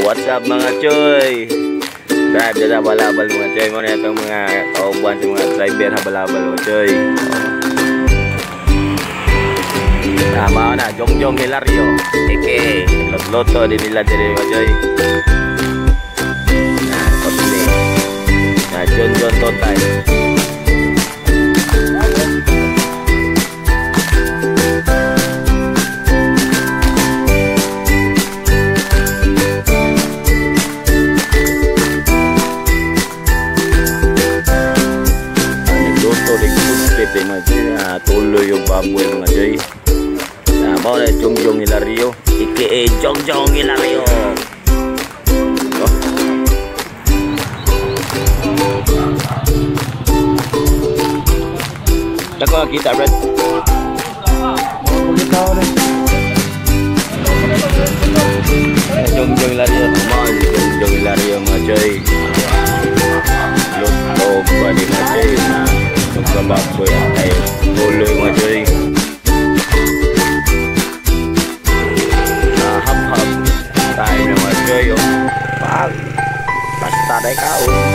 what's up mga choy? Drive na habal-habal mga choy. Muna itong mga kauban sa mga driver habal-habal mga choy. Tama na, Jong Jong Hilario. Eke, lot-loto din nila din mga choy. Mga tuloy yung baboy mga choy. Tama na, Jong Jong Hilario. Ike, Jong Jong Hilario. Oh. Dako kita, Brad. Jong Jong Hilario. Tama, si Jong Jong Hilario mga joy Luto pa din mga choy. Na, yung kababoy ay tuloy mga choy. Nahap-hap nào mà chơi choy. phá bắt ta đấy ikaw. Ano